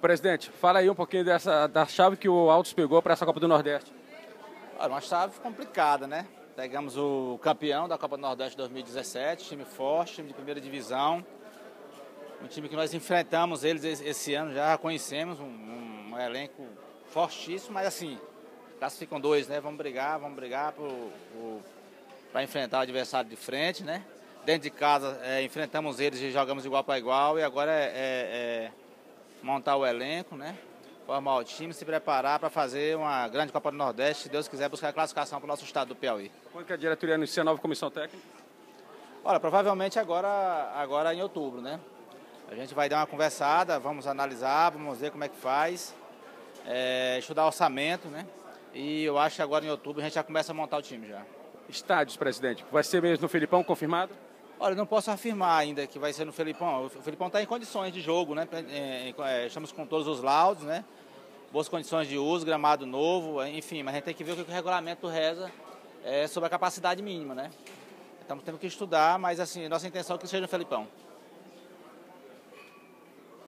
Presidente, fala aí um pouquinho dessa, da chave que o Altos pegou para essa Copa do Nordeste. Olha, uma chave complicada, né? Pegamos o campeão da Copa do Nordeste 2017, time forte, time de primeira divisão. Um time que nós enfrentamos eles esse ano, já conhecemos, um, um elenco fortíssimo, mas assim, classificam dois, né? Vamos brigar, vamos brigar para enfrentar o adversário de frente, né? Dentro de casa é, enfrentamos eles e jogamos igual para igual e agora é, é, é montar o elenco, né? Formar o time, se preparar para fazer uma grande Copa do Nordeste, se Deus quiser, buscar a classificação para o nosso estado do Piauí. Quando que a diretoria anuncia a nova comissão técnica? Olha, provavelmente agora, agora em outubro, né? A gente vai dar uma conversada, vamos analisar, vamos ver como é que faz, é, estudar orçamento, né? E eu acho que agora em outubro a gente já começa a montar o time já. Estádios, presidente. Vai ser mesmo no Filipão, confirmado? Olha, não posso afirmar ainda que vai ser no Felipão. O Felipão está em condições de jogo, né? É, é, estamos com todos os laudos, né? Boas condições de uso, gramado novo, enfim, mas a gente tem que ver o que o regulamento reza é, sobre a capacidade mínima, né? Estamos tendo que estudar, mas assim, nossa intenção é que seja no Felipão.